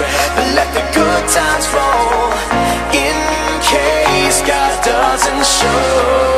But let the good times roll. In case God doesn't show.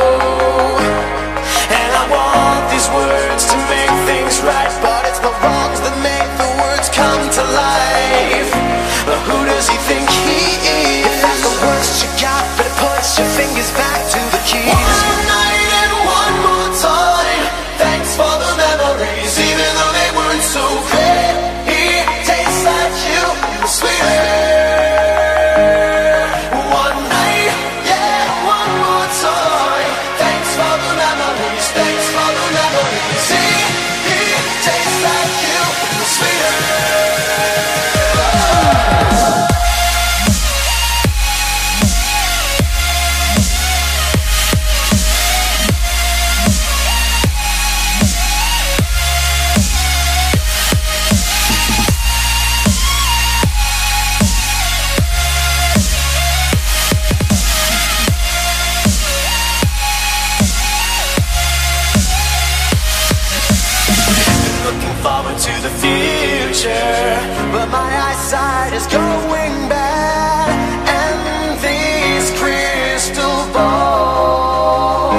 the future, but my eyesight is going bad, and this crystal ball,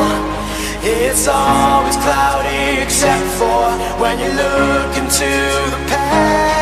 it's always cloudy except for when you look into the past.